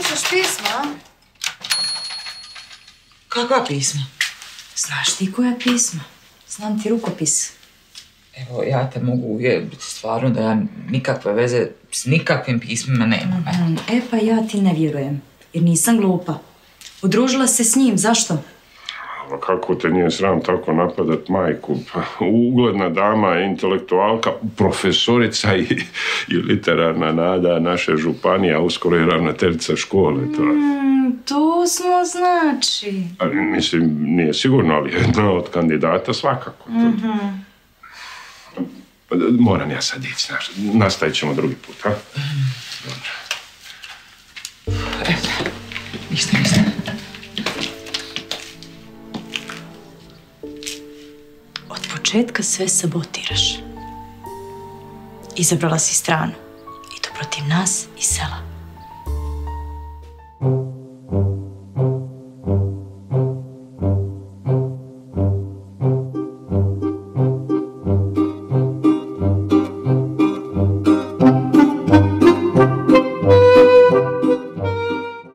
pišeš pisma? Kakva pisma? Znaš ti koja pisma? Znam ti rukopis. Evo, ja te mogu uvjeriti stvarno da ja nikakve veze s nikakvim pismima nemam. Mm, E pa ja ti ne vjerujem, jer nisam glupa. Udružila se s njim, zašto? Kako te nije sram tako napadat majku? Ugledna dama, intelektualka, profesorica i, i literarna nada naše županije, a uskoro i ravnateljica škole. To. Mm, tu smo znači. A, mislim, nije sigurno, ali jedna od kandidata svakako. Moram ja sad ići. Nastavit ćemo drugi put, ha? Od početka sve sabotiraš. Izabrala si stranu. I to protiv nas i sela.